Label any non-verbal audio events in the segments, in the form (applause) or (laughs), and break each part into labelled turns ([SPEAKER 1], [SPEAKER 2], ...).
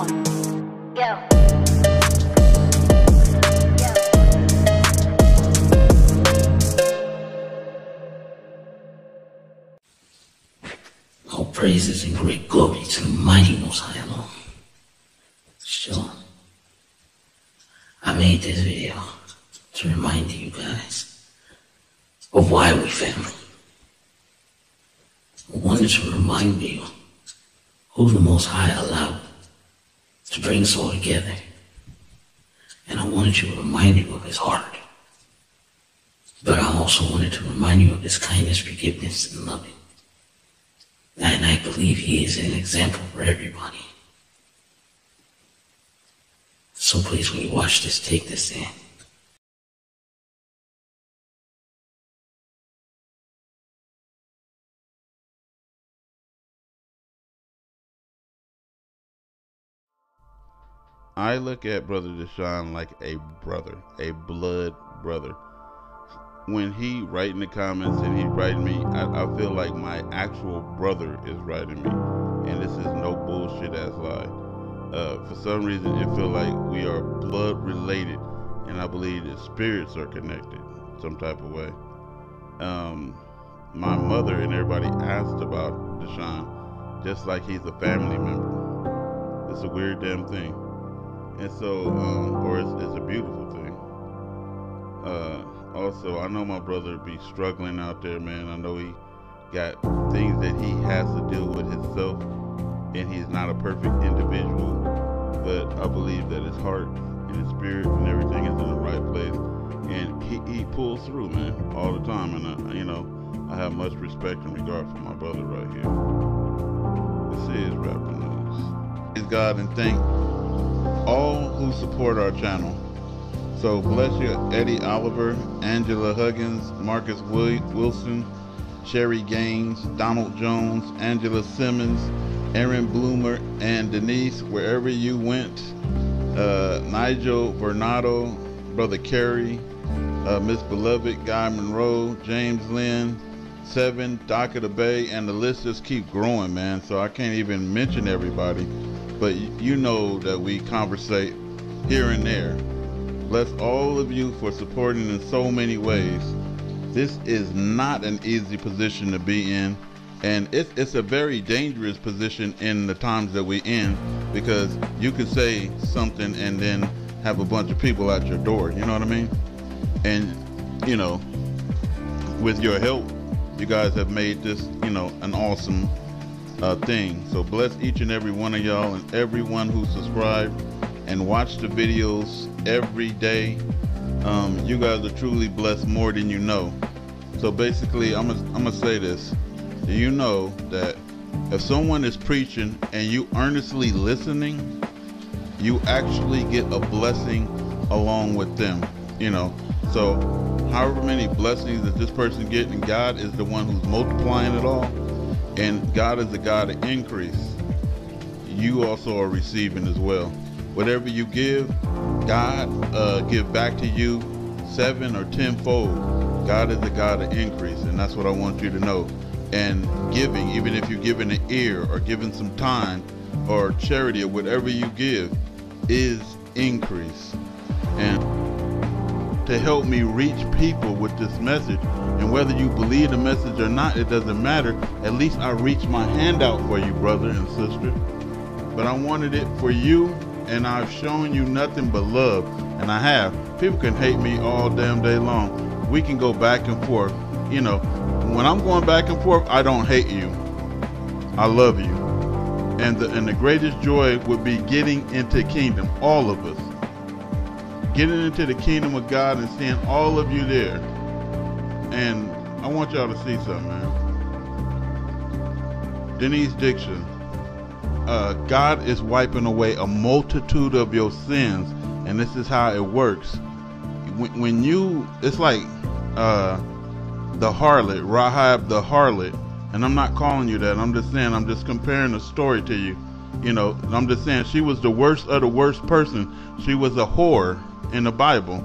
[SPEAKER 1] All praises and great glory to the mighty Most High Lord. Sure. I made this video to remind you guys of why we family. I wanted to remind you who the Most High allowed to bring us all together. And I wanted to remind you of his heart. But I also wanted to remind you of his kindness, forgiveness, and loving. And I believe he is an example for everybody. So please, when you watch this, take this in.
[SPEAKER 2] I look at Brother Deshaun like a brother, a blood brother. When he write in the comments and he write me, I, I feel like my actual brother is writing me, and this is no bullshit ass lie. Uh, for some reason, it feel like we are blood related, and I believe that spirits are connected some type of way. Um, my mother and everybody asked about Deshaun, just like he's a family member. It's a weird damn thing and so um, or it's, it's a beautiful thing. Uh, also i know my brother be struggling out there man. I know he got things that he has to deal with himself and he's not a perfect individual but i believe that his heart and his spirit and everything is in the right place. And he, he pulls through man all the time. And I, you know i have much respect and regard for my brother right here. This is Rap the News. Praise god and thank all who support our channel. So bless you, Eddie Oliver, Angela Huggins, Marcus Wilson, Sherry Gaines, Donald Jones, Angela Simmons, Aaron Bloomer, and Denise, wherever you went. Uh, Nigel Vernado, Brother Kerry, uh, Miss Beloved, Guy Monroe, James Lynn, Seven, Dock of the Bay, and the list just keep growing, man. So I can't even mention everybody but you know that we conversate here and there. Bless all of you for supporting in so many ways. This is not an easy position to be in, and it's, it's a very dangerous position in the times that we're in because you can say something and then have a bunch of people at your door. You know what I mean? And, you know, with your help, you guys have made this, you know, an awesome uh, thing. So bless each and every one of y'all and everyone who subscribed and watch the videos every day. Um, you guys are truly blessed more than you know. So basically, I'm gonna, I'm gonna say this. You know that if someone is preaching and you earnestly listening, you actually get a blessing along with them. You know, so however many blessings that this person getting, God is the one who's multiplying it all and God is the God of increase. You also are receiving as well. Whatever you give, God uh, give back to you seven or tenfold. God is the God of increase, and that's what I want you to know. And giving, even if you're giving an ear or giving some time or charity or whatever you give, is increase. And to help me reach people with this message. And whether you believe the message or not, it doesn't matter. At least I reached my hand out for you, brother and sister. But I wanted it for you, and I've shown you nothing but love. And I have. People can hate me all damn day long. We can go back and forth. You know, when I'm going back and forth, I don't hate you. I love you. And the, and the greatest joy would be getting into kingdom, all of us getting into the kingdom of God and seeing all of you there. And I want y'all to see something, man. Denise Dixon, uh, God is wiping away a multitude of your sins, and this is how it works. When, when you, it's like uh, the harlot, Rahab the harlot, and I'm not calling you that. I'm just saying, I'm just comparing the story to you. You know, I'm just saying she was the worst of the worst person. She was a whore in the Bible,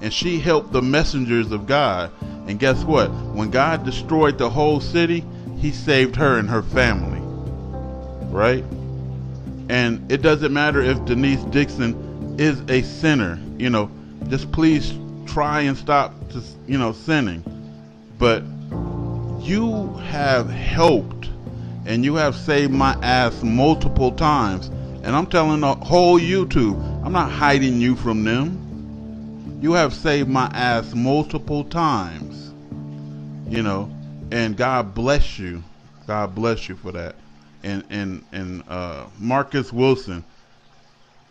[SPEAKER 2] and she helped the messengers of God. And guess what? When God destroyed the whole city, he saved her and her family. Right? And it doesn't matter if Denise Dixon is a sinner, you know, just please try and stop to, you know, sinning. But you have helped and you have saved my ass multiple times. And I'm telling the whole YouTube, I'm not hiding you from them. You have saved my ass multiple times. You know, and God bless you. God bless you for that. And and and uh, Marcus Wilson,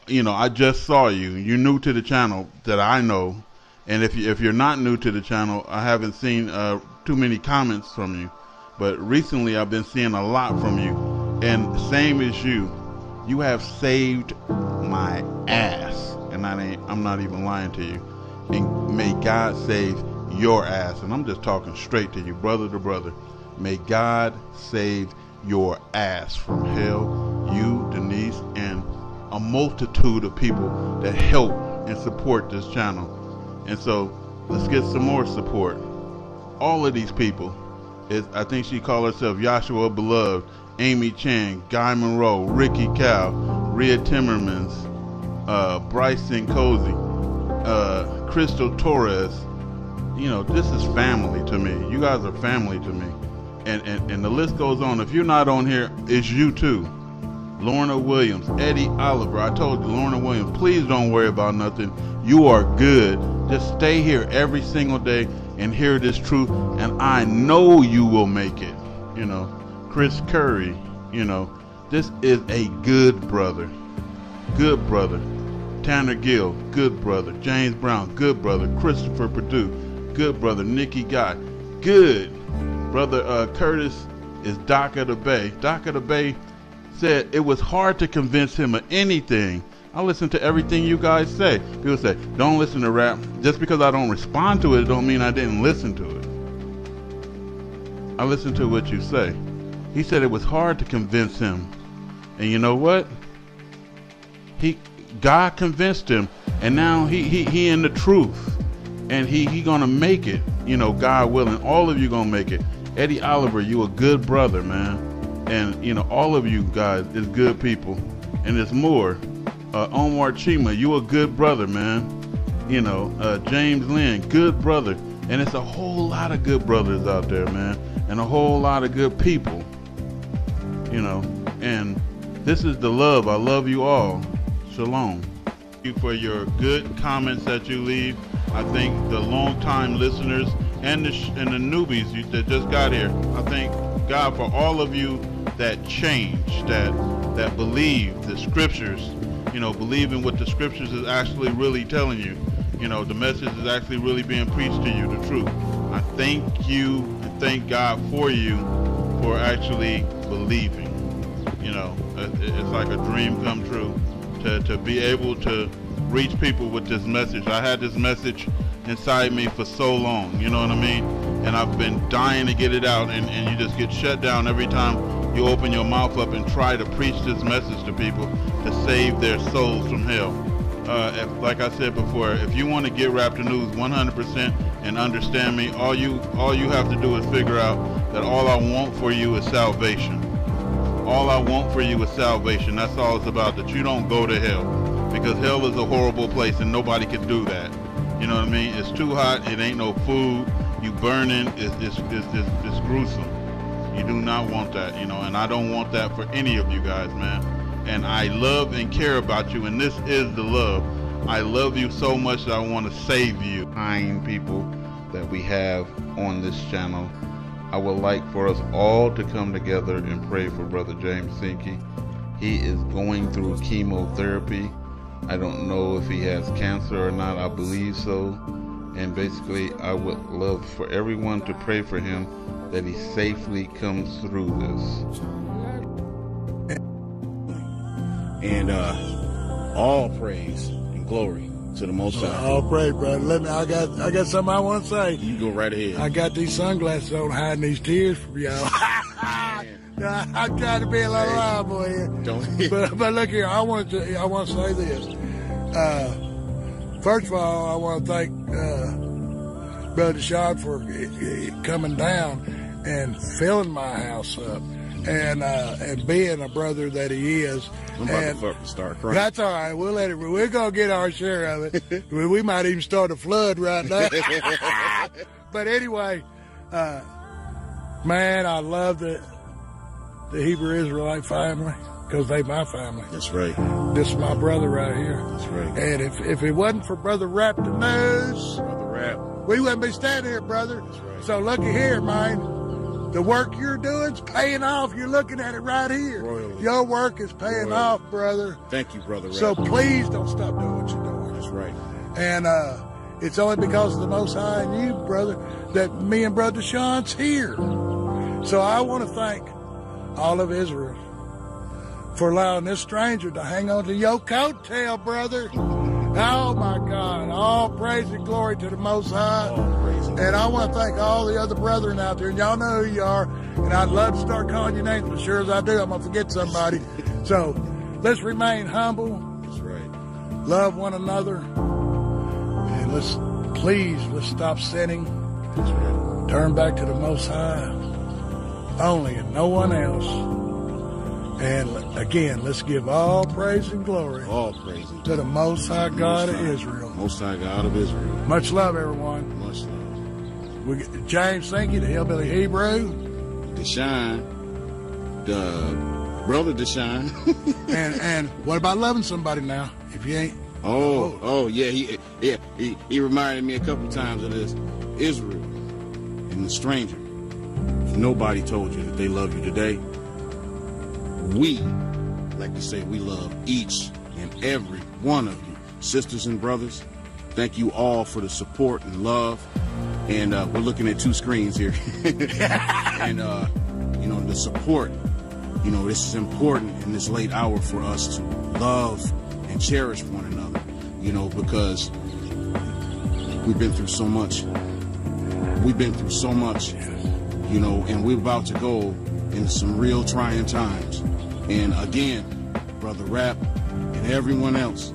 [SPEAKER 2] you know, I just saw you. You're new to the channel that I know, and if you, if you're not new to the channel, I haven't seen uh, too many comments from you. But recently, I've been seeing a lot from you, and same as you, you have saved my ass, and I ain't, I'm not even lying to you. And may God save your ass, and I'm just talking straight to you, brother to brother. May God save your ass from hell, you, Denise, and a multitude of people that help and support this channel. And so let's get some more support. All of these people is I think she called herself Joshua Beloved, Amy Chan, Guy Monroe, Ricky Cow, Rhea Timmermans, uh, Bryson Cozy, uh, Crystal Torres. You know, this is family to me. You guys are family to me. And, and, and the list goes on. If you're not on here, it's you too. Lorna Williams, Eddie Oliver. I told you, Lorna Williams, please don't worry about nothing. You are good. Just stay here every single day and hear this truth, and I know you will make it. You know, Chris Curry, you know, this is a good brother. Good brother. Tanner Gill, good brother. James Brown, good brother. Christopher Purdue, good brother. Nikki Guy, good. Brother uh, Curtis is Doc of the Bay. Doc of the Bay said it was hard to convince him of anything. I listen to everything you guys say. People say, don't listen to rap. Just because I don't respond to it, don't mean I didn't listen to it. I listen to what you say. He said it was hard to convince him. And you know what? He God convinced him and now he he, he in the truth. And he he gonna make it, you know, God willing. All of you gonna make it. Eddie Oliver, you a good brother, man. And you know, all of you guys is good people. And it's more. Uh, Omar Chima, you a good brother, man. You know, uh, James Lynn, good brother. And it's a whole lot of good brothers out there, man. And a whole lot of good people. You know, and this is the love. I love you all. Shalom. Thank you for your good comments that you leave. I think the long-time listeners and the, and the newbies that just got here, I thank God for all of you that change, that that believe the scriptures, you know, believe in what the scriptures is actually really telling you. You know, the message is actually really being preached to you, the truth. I thank you and thank God for you for actually believing. You know, it's like a dream come true to, to be able to reach people with this message. I had this message inside me for so long, you know what I mean? And I've been dying to get it out, and, and you just get shut down every time you open your mouth up and try to preach this message to people to save their souls from hell. Uh, if, like I said before, if you want to get Rap the News 100% and understand me, all you all you have to do is figure out that all I want for you is salvation. All I want for you is salvation. That's all it's about. That you don't go to hell, because hell is a horrible place and nobody can do that. You know what I mean? It's too hot. It ain't no food. You burning. It's it's, it's, it's, it's gruesome. You do not want that, you know, and I don't want that for any of you guys, man and I love and care about you, and this is the love. I love you so much that I want to save you. Kind people that we have on this channel. I would like for us all to come together and pray for Brother James Sinke. He is going through chemotherapy. I don't know if he has cancer or not. I believe so. And basically, I would love for everyone to pray for him that he safely comes through this.
[SPEAKER 3] And uh, all praise and glory to the Most High.
[SPEAKER 4] All praise, brother. Let me. I got. I got something I want to say.
[SPEAKER 3] You go right ahead.
[SPEAKER 4] I got these sunglasses on, hiding these tears from y'all. I'm trying to be a little loud boy here.
[SPEAKER 3] Don't.
[SPEAKER 4] But but look here. I want to. I want to say this. Uh, first of all, I want to thank uh, Brother Shad for coming down and filling my house up, and uh, and being a brother that he is
[SPEAKER 3] I'm about
[SPEAKER 4] And-
[SPEAKER 3] to fucking start crying.
[SPEAKER 4] That's all right. We'll let it. We're gonna get our share of it. (laughs) we we might even start a flood right now. (laughs) but anyway, uh, man, I love the the Hebrew Israelite family because they my family.
[SPEAKER 3] That's right.
[SPEAKER 4] This is my brother right here.
[SPEAKER 3] That's right.
[SPEAKER 4] And if if it wasn't for Brother Rap the News,
[SPEAKER 3] Brother Rap.
[SPEAKER 4] we wouldn't be standing here, brother.
[SPEAKER 3] right.
[SPEAKER 4] So lucky here, man. The work you're doing's paying off. You're looking at it right here.
[SPEAKER 3] Royally.
[SPEAKER 4] Your work is paying
[SPEAKER 3] Royally.
[SPEAKER 4] off, brother.
[SPEAKER 3] Thank you, Brother Rap.
[SPEAKER 4] So please don't stop doing what you're doing.
[SPEAKER 3] That's right.
[SPEAKER 4] And uh, it's only because of the Most High and you, brother, that me and Brother Sean's here. So I want to thank all of Israel for allowing this stranger to hang on to your coattail, brother. Oh my God! All praise and glory to the Most High.
[SPEAKER 3] And
[SPEAKER 4] I want to thank all the other brethren out there. And y'all know who you are. And I'd love to start calling your names, but sure as I do, I'm gonna forget somebody. (laughs) so let's remain humble
[SPEAKER 3] That's right.
[SPEAKER 4] love one another, and let's please let's stop sinning.
[SPEAKER 3] That's right.
[SPEAKER 4] Turn back to the Most High, only and no one else. And again, let's give all praise and glory
[SPEAKER 3] All praise and
[SPEAKER 4] to the Most High God of Israel.
[SPEAKER 3] Most High God of Israel.
[SPEAKER 4] Much love, everyone.
[SPEAKER 3] Much love.
[SPEAKER 4] We get James Sankey, the hillbilly Hebrew,
[SPEAKER 3] Deshaun, the brother Deshaun. (laughs)
[SPEAKER 4] and and what about loving somebody now? If you ain't,
[SPEAKER 3] oh, oh yeah, he yeah he, he reminded me a couple times of this. Israel and the stranger. If nobody told you that they love you today, we like to say we love each and every one of you, sisters and brothers. Thank you all for the support and love. And uh, we're looking at two screens here. (laughs) and uh, you know the support. You know this is important in this late hour for us to love and cherish one another. You know because we've been through so much. We've been through so much. You know, and we're about to go into some real trying times. And again, brother Rap and everyone else.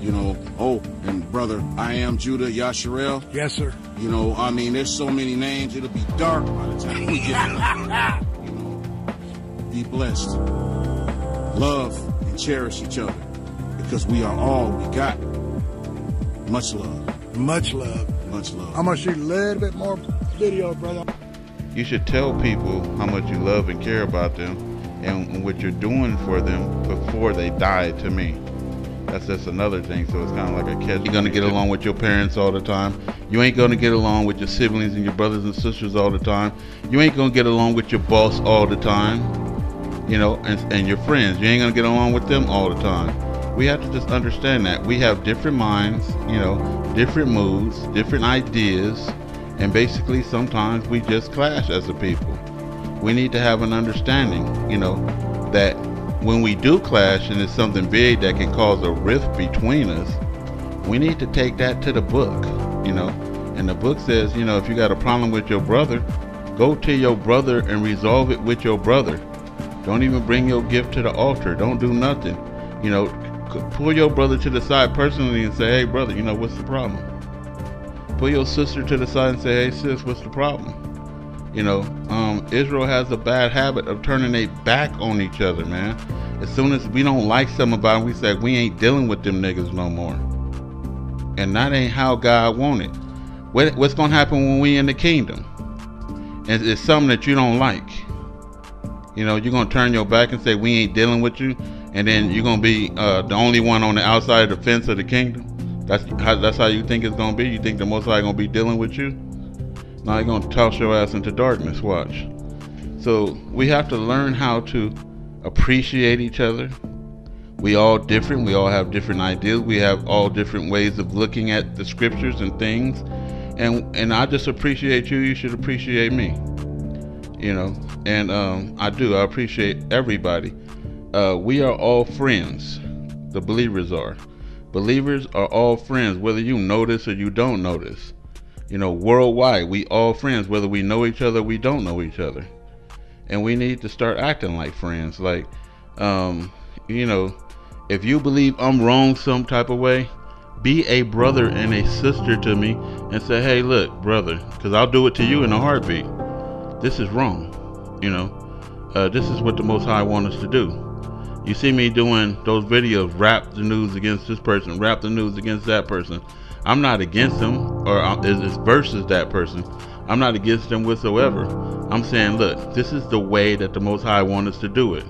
[SPEAKER 3] You know, oh, and brother, I am Judah Yasharel.
[SPEAKER 4] yes, sir.
[SPEAKER 3] You know, I mean, there's so many names, it'll be dark by the time we get there. (laughs) You know, be blessed. Love and cherish each other because we are all we got. Much love.
[SPEAKER 4] Much love.
[SPEAKER 3] Much love.
[SPEAKER 4] I'm gonna shoot a little bit more video, brother.
[SPEAKER 2] You should tell people how much you love and care about them and what you're doing for them before they die to me. That's just another thing. So it's kind of like a catch. You're going to get along with your parents all the time. You ain't going to get along with your siblings and your brothers and sisters all the time. You ain't going to get along with your boss all the time. You know, and, and your friends. You ain't going to get along with them all the time. We have to just understand that. We have different minds, you know, different moods, different ideas. And basically, sometimes we just clash as a people. We need to have an understanding, you know, that when we do clash and it's something big that can cause a rift between us, we need to take that to the book, you know. And the book says, you know, if you got a problem with your brother, go to your brother and resolve it with your brother. Don't even bring your gift to the altar. Don't do nothing. You know, pull your brother to the side personally and say, hey, brother, you know, what's the problem? Pull your sister to the side and say, hey, sis, what's the problem? You know, um, Israel has a bad habit of turning their back on each other, man. As soon as we don't like something about them, we say we ain't dealing with them niggas no more. And that ain't how God wanted. What, what's gonna happen when we in the kingdom? And it's something that you don't like. You know, you're gonna turn your back and say we ain't dealing with you, and then you're gonna be uh, the only one on the outside of the fence of the kingdom. That's how that's how you think it's gonna be. You think the Most High gonna be dealing with you? Now you're gonna toss your ass into darkness. Watch. So we have to learn how to appreciate each other. We all different. We all have different ideas. We have all different ways of looking at the scriptures and things. And and I just appreciate you. You should appreciate me. You know. And um, I do. I appreciate everybody. Uh, we are all friends. The believers are. Believers are all friends, whether you notice or you don't notice. You know, worldwide, we all friends, whether we know each other, we don't know each other, and we need to start acting like friends. Like, um, you know, if you believe I'm wrong some type of way, be a brother and a sister to me, and say, hey, look, brother, because I'll do it to you in a heartbeat. This is wrong. You know, uh, this is what the Most High wants us to do. You see me doing those videos, Rap the News against this person, Rap the News against that person. I'm not against them, or it's versus that person. I'm not against them whatsoever. I'm saying, look, this is the way that the Most High wants us to do it.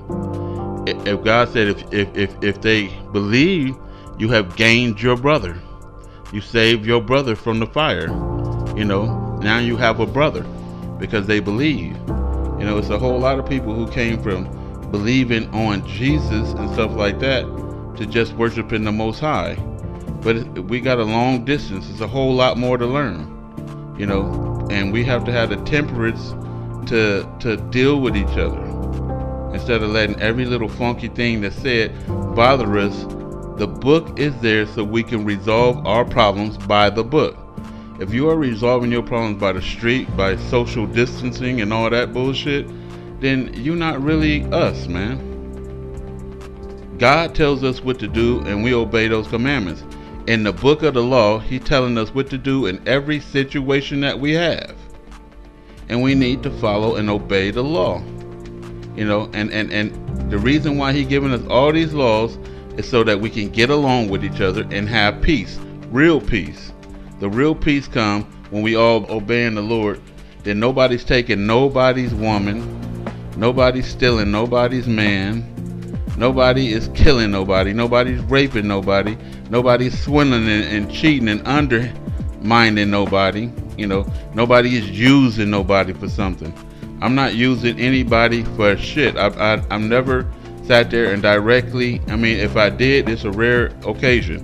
[SPEAKER 2] If God said, if if if, if they believe, you have gained your brother. You saved your brother from the fire. You know, now you have a brother because they believe. You know, it's a whole lot of people who came from believing on Jesus and stuff like that to just worshiping the Most High. But we got a long distance. It's a whole lot more to learn. You know, and we have to have the temperance to to deal with each other instead of letting every little funky thing that's said bother us. The book is there so we can resolve our problems by the book. If you are resolving your problems by the street, by social distancing and all that bullshit, then you're not really us, man. God tells us what to do and we obey those commandments. In the book of the law, He's telling us what to do in every situation that we have. And we need to follow and obey the law. You know, and, and, and the reason why He's giving us all these laws is so that we can get along with each other and have peace, real peace. The real peace come when we all obeying the Lord. Then nobody's taking nobody's woman, nobody's stealing nobody's man, nobody is killing nobody, nobody's raping nobody, nobody's swindling and, and cheating and undermining nobody. You know, nobody is using nobody for something. I'm not using anybody for shit. I, I, I've never sat there and directly, I mean, if I did, it's a rare occasion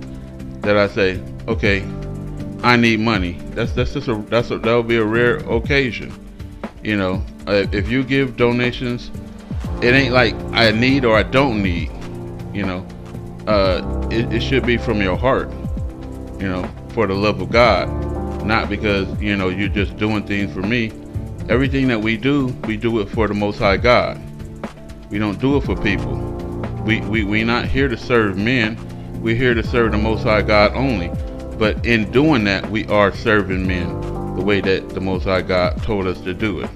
[SPEAKER 2] that I say, okay, I need money. That's that's just a that's a, that would be a rare occasion. You know, uh, if you give donations, it ain't like I need or I don't need. You know, uh, it, it should be from your heart. You know, for the love of God, not because you know you're just doing things for me. Everything that we do, we do it for the Most High God. We don't do it for people. We we we not here to serve men. We're here to serve the Most High God only. But in doing that, we are serving men the way that the Most High God told us to do it.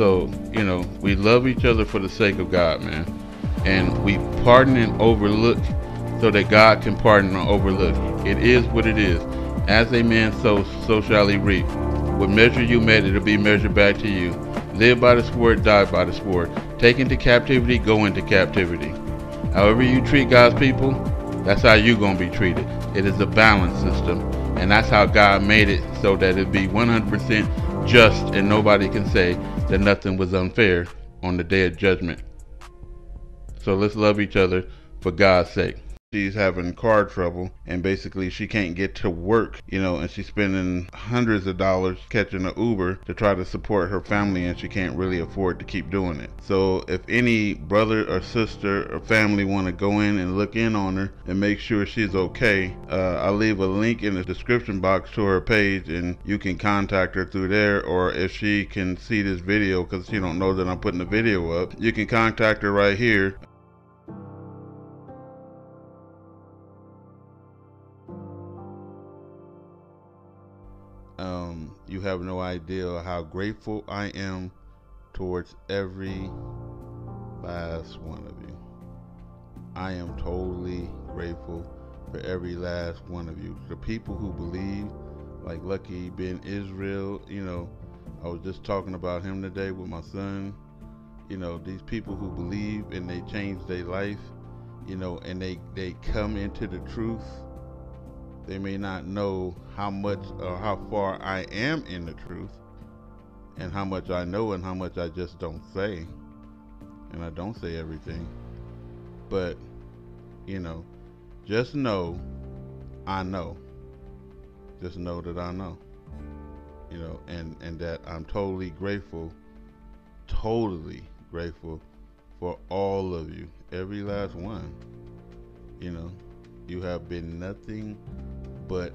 [SPEAKER 2] So, you know, we love each other for the sake of God, man. And we pardon and overlook so that God can pardon and overlook. It is what it is. As a man sows, so shall he reap. What measure you met, it'll be measured back to you. Live by the sword, die by the sword. Take into captivity, go into captivity. However you treat God's people, that's how you're going to be treated. It is a balance system. And that's how God made it so that it be 100% just and nobody can say that nothing was unfair on the day of judgment. So let's love each other for God's sake she's having car trouble and basically she can't get to work, you know, and she's spending hundreds of dollars catching an Uber to try to support her family and she can't really afford to keep doing it. So if any brother or sister or family want to go in and look in on her and make sure she's okay, uh, I'll leave a link in the description box to her page and you can contact her through there or if she can see this video because she don't know that I'm putting the video up, you can contact her right here Um, you have no idea how grateful I am towards every last one of you. I am totally grateful for every last one of you. The people who believe, like Lucky Ben Israel, you know, I was just talking about him today with my son. You know, these people who believe and they change their life, you know, and they, they come into the truth they may not know how much or how far I am in the truth and how much I know and how much I just don't say. And I don't say everything. But, you know, just know I know. Just know that I know. You know, and, and that I'm totally grateful, totally grateful for all of you, every last one. You know, you have been nothing but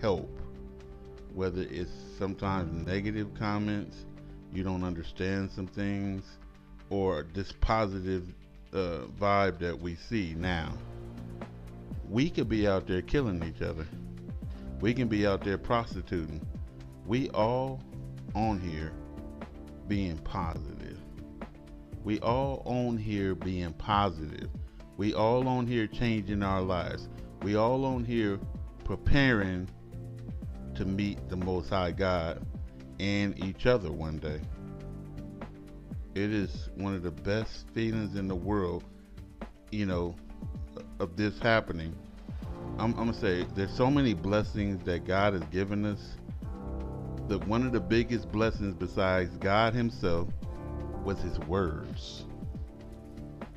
[SPEAKER 2] help. Whether it's sometimes negative comments, you don't understand some things, or this positive uh, vibe that we see now. We could be out there killing each other. We can be out there prostituting. We all on here being positive. We all on here being positive. We all on here changing our lives. We all on here preparing to meet the Most High God and each other one day. It is one of the best feelings in the world, you know, of this happening. I'm, I'm gonna say there's so many blessings that God has given us. The one of the biggest blessings besides God Himself was His words.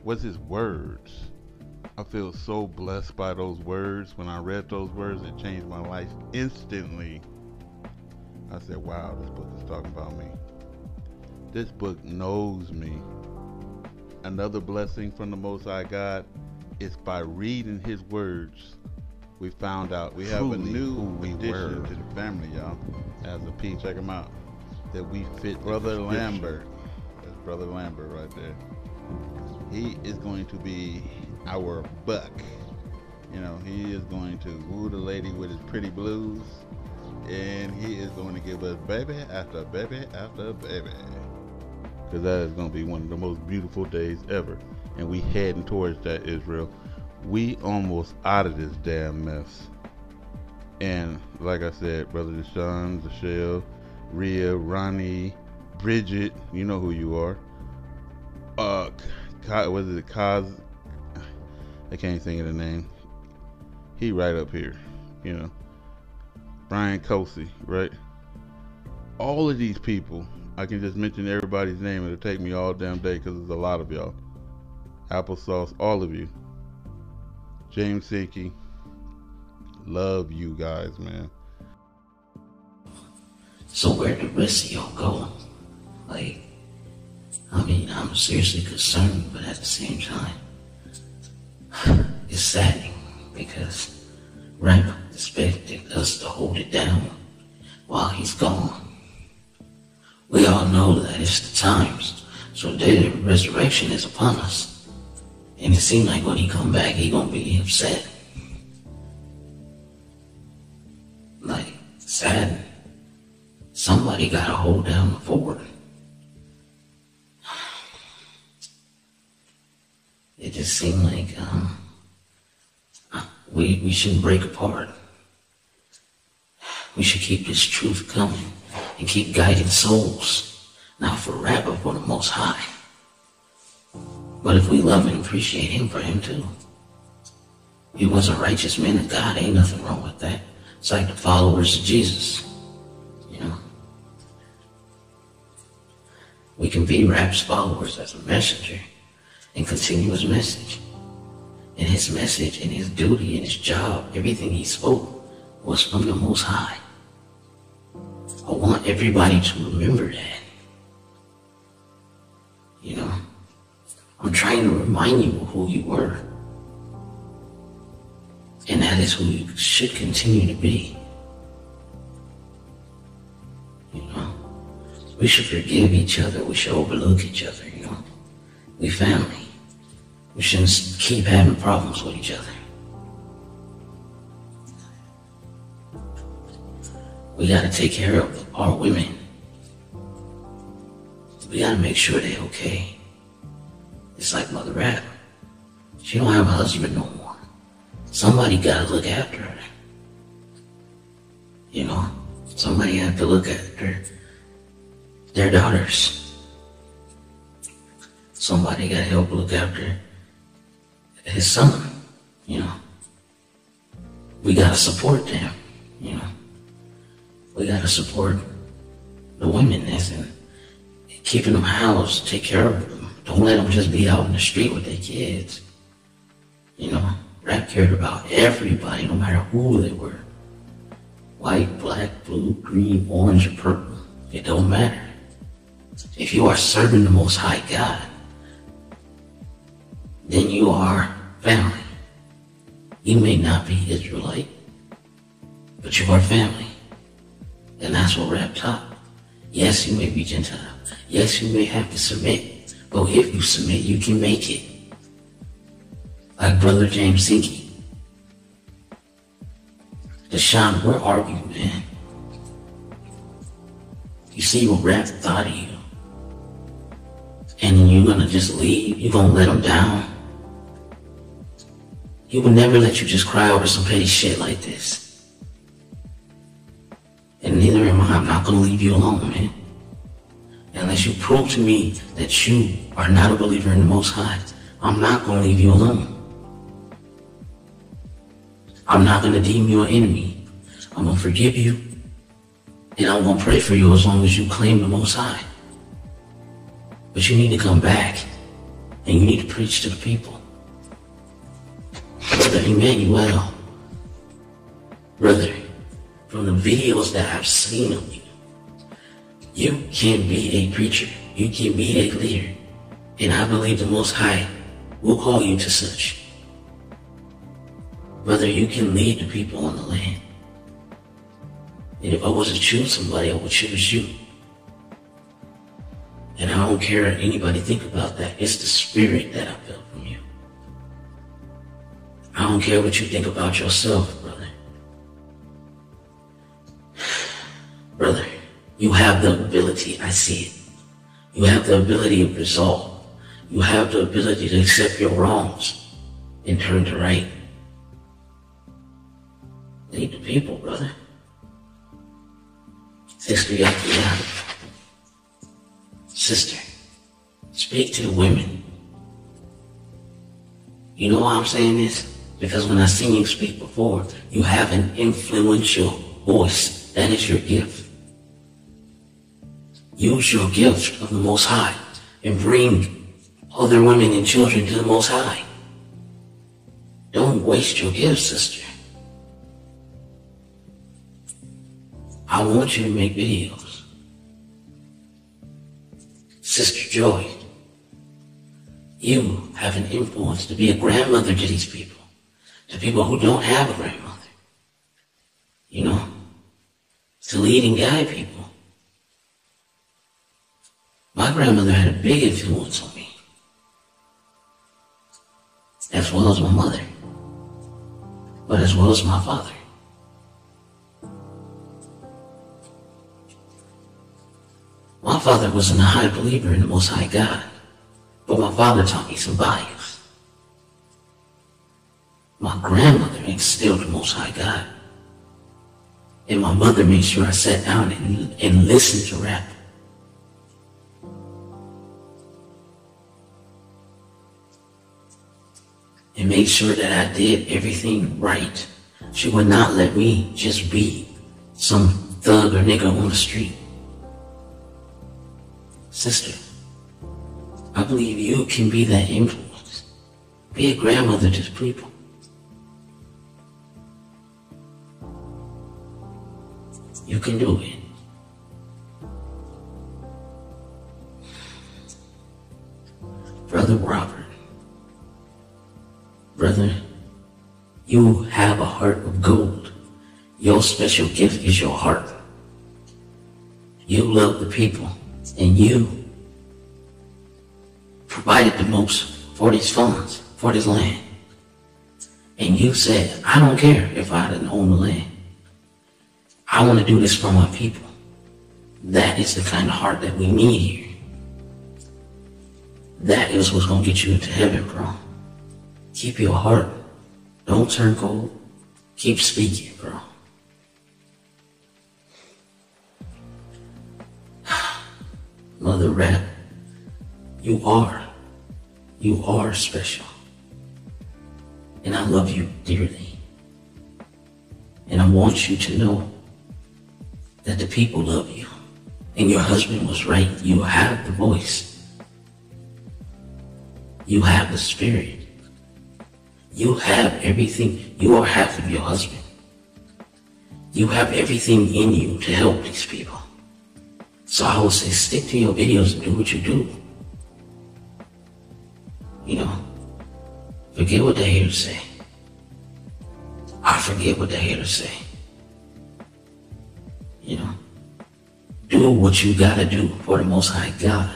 [SPEAKER 2] Was His words. I feel so blessed by those words. When I read those words, it changed my life instantly. I said, wow, this book is talking about me. This book knows me. Another blessing from the Most High God is by reading His words. We found out we have a new
[SPEAKER 3] we
[SPEAKER 2] addition
[SPEAKER 3] were.
[SPEAKER 2] to the family, y'all. As a P, check him out. That we fit Brother. Lambert. That's Brother Lambert right there. He is going to be our buck. You know, he is going to woo the lady with his pretty blues, and he is going to give us baby after baby after baby. Because that is going to be one of the most beautiful days ever. And we heading towards that, Israel. We almost out of this damn mess. And like I said, Brother Deshaun, Zashelle, Rhea, Ronnie, Bridget, you know who you are. Was it Cos? I can't think of the name. He right up here, you know. Brian Kosey, right? All of these people, I can just mention everybody's name. It'll take me all damn day because there's a lot of y'all. Applesauce, all of you. James Siki, love you guys, man.
[SPEAKER 1] So where the rest of y'all go? Like, I'm seriously concerned, but at the same time, (sighs) it's saddening because Rap expected us to hold it down while he's gone. We all know that it's the times, so the resurrection is upon us. And it seems like when he come back, he gonna be upset. Like, sad. Somebody gotta hold down the fort. Seemed like um, we we shouldn't break apart. We should keep this truth coming and keep guiding souls, not for but for the Most High. But if we love and appreciate Him for Him too, He was a righteous man of God. Ain't nothing wrong with that. It's like the followers of Jesus, you know. We can be Rap's followers as a messenger and continue his message. And his message and his duty and his job, everything he spoke was from the Most High. I want everybody to remember that. You know, I'm trying to remind you of who you were. And that is who you should continue to be. You know, we should forgive each other. We should overlook each other. We family. We shouldn't keep having problems with each other. We gotta take care of our women. We gotta make sure they're okay. It's like Mother Rap. She don't have a husband no more. Somebody gotta look after her. You know, somebody have to look after their daughters. Somebody gotta help look after his son. You know, we gotta support them. You know, we gotta support the women that's in keeping them housed, take care of them. Don't let them just be out in the street with their kids. You know, rap cared about everybody, no matter who they were. White, black, blue, green, orange, or purple. It don't matter. If you are serving the Most High God, then you are family. You may not be Israelite, but you are family. And that's what rap taught. Yes, you may be Gentile. Yes, you may have to submit. But if you submit, you can make it. Like Brother James Sinky. Deshaun, where are you, man? You see what rap thought of you. and you're gonna just leave? You're gonna let them down? He would never let you just cry over some petty shit like this. And neither am I. I'm not gonna leave you alone, man. Unless you prove to me that you are not a believer in the Most High, I'm not gonna leave you alone. I'm not gonna deem you an enemy. I'm gonna forgive you, and I'm gonna pray for you as long as you claim the Most High. But you need to come back and you need to preach to the people. Brother Emmanuel, brother, from the videos that I've seen of you, you can be a preacher. You can be a leader. And I believe the Most High will call you to such. Brother, you can lead the people on the land. And if I was to choose somebody, I would choose you. And I don't care what anybody think about that. It's the spirit that I felt. I don't care what you think about yourself, brother. Brother, you have the ability, I see it. You have the ability of resolve. You have the ability to accept your wrongs and turn to right. Lead the people, brother. Sister Yakiya. Sister, speak to the women. You know why I'm saying this? Because when I seen you speak before, you have an influential voice. That is your gift. Use your gift of the Most High and bring other women and children to the Most High. Don't waste your gift, sister. I want you to make videos. Sister Joy, you have an influence to be a grandmother to these people, to people who don't have a grandmother. You know, to lead and guide people. My grandmother had a big influence on me, as well as my mother, but as well as my father. My father wasn't a high believer in the Most High God, but my father taught me some values. My grandmother instilled the Most High God. And my mother made sure I sat down and, and listened to rap. And made sure that I did everything right. She would not let me just be some thug or nigga on the street. Sister, I believe you can be that influence. Be a grandmother to the people. You can do it. Brother Robert, brother, you have a heart of gold. Your special gift is your heart. You love the people and you provided the most for these funds, for this land. And you said, I don't care if I didn't own the land. I want to do this for my people. That is the kind of heart that we need here. That is what's going to get you into heaven, bro. Keep your heart. Don't turn cold. Keep speaking, bro. (sighs) Mother Rap, you are, you are special. And I love you dearly. And I want you to know that the people love you. And your husband was right. You have the voice. You have the spirit. You have everything. You are half of your husband. You have everything in you to help these people. So I would say stick to your videos and do what you do. You know, forget what they to say. I forget what they to say. You know, do what you gotta do for the Most High God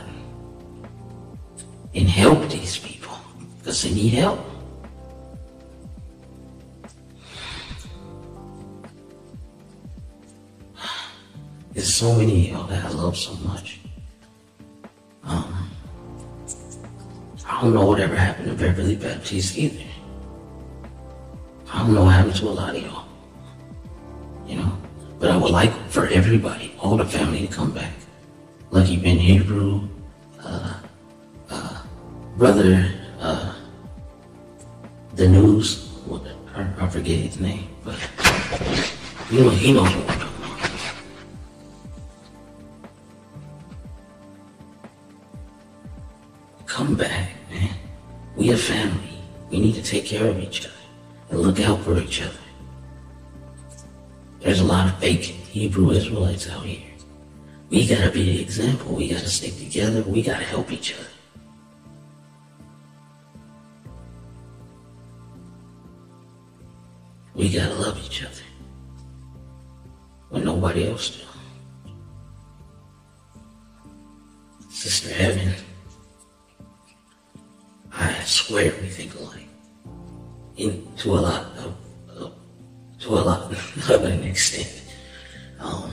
[SPEAKER 1] and help these people because they need help. There's so many of y'all that I love so much. Um, I don't know whatever happened to Beverly Baptiste either. I don't know what happened to a lot of y'all. You know? But I would like for everybody, all the family to come back. Lucky Ben Hebrew, uh, uh, brother, uh, the news, I, I forget his name, but you know, he knows what I'm talking about. Come back, man. We a family. We need to take care of each other and look out for each other. There's a lot of fake Hebrew Israelites out here. We gotta be the example. We gotta stick together. We gotta help each other. We gotta love each other when nobody else do. Sister Heaven, I swear we think alike. In, to a lot of to a lot of an extent. Um,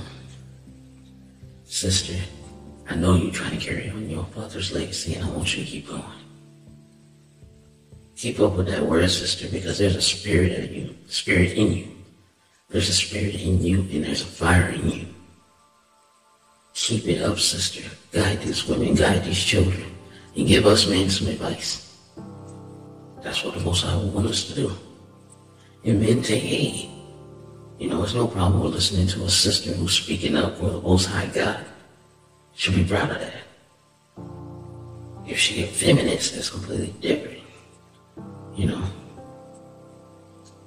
[SPEAKER 1] sister, I know you're trying to carry on your father's legacy and I want you to keep going. Keep up with that word, sister, because there's a spirit in you, spirit in you. There's a spirit in you and there's a fire in you. Keep it up, sister. Guide these women, guide these children, and give us men some advice. That's what the Most High will want us to do. And men take heed. You know, it's no problem with listening to a sister who's speaking up for the Most High God. Should be proud of that. If she get feminist, that's completely different. You know,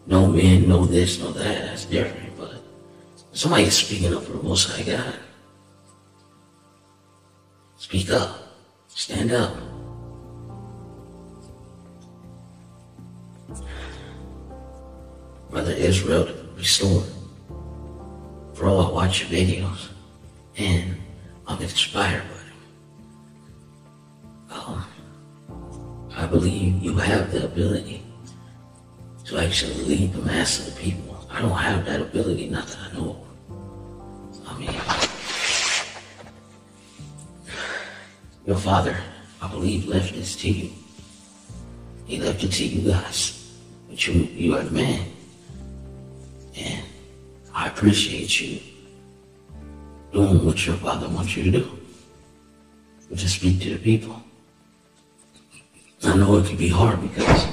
[SPEAKER 1] no men, no this, no that, that's different. But somebody is speaking up for the Most High God. Speak up. Stand up. Brother Israel restored. Bro, I watch your videos and I'm inspired by them. Um, I believe you have the ability to actually lead the mass of the people. I don't have that ability, not that I know of. I mean, your father, I believe, left this to you. He left it to you guys. But you, you are the man. And I appreciate you doing what your father wants you to do. To speak to the people. I know it can be hard because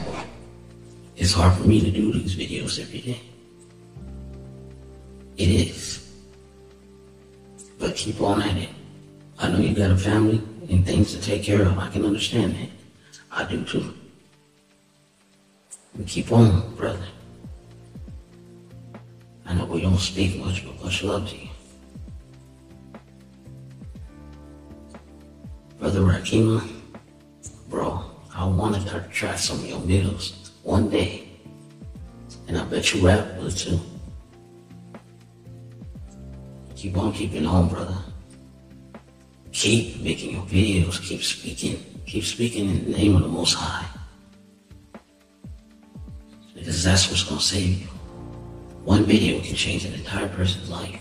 [SPEAKER 1] it's hard for me to do these videos every day. It is. But keep on at it. I know you got a family and things to take care of. I can understand that. I do too. Keep on, brother. I know we don't speak much, but much love to you. Brother Rakima, bro, I wanted to try some of your meals one day. And I bet you rap will too. Keep on keeping on, brother. Keep making your videos, keep speaking, keep speaking in the name of the Most High. Because that's what's gonna save you. One video can change an entire person's life.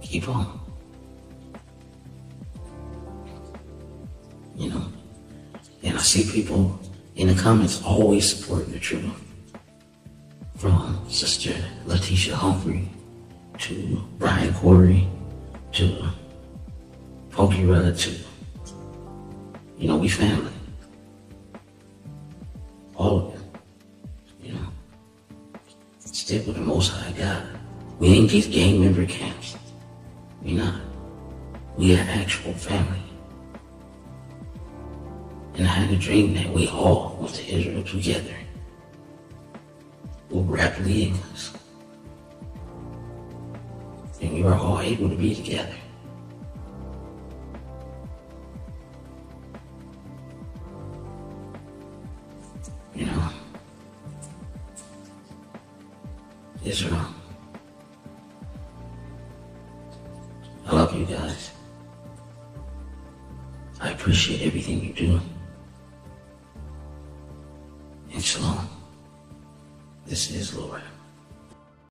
[SPEAKER 1] Keep on. You know? And I see people in the comments always supporting the truth. From Sister Letitia Humphrey to Brian Corey to Pokey Rella to, you know, we family. All of them. Stick with the Most High God. We ain't these gang member camps. We not. We are actual family. And I had a dream that we all went to Israel together. Rap leading us. And we were all able to be together.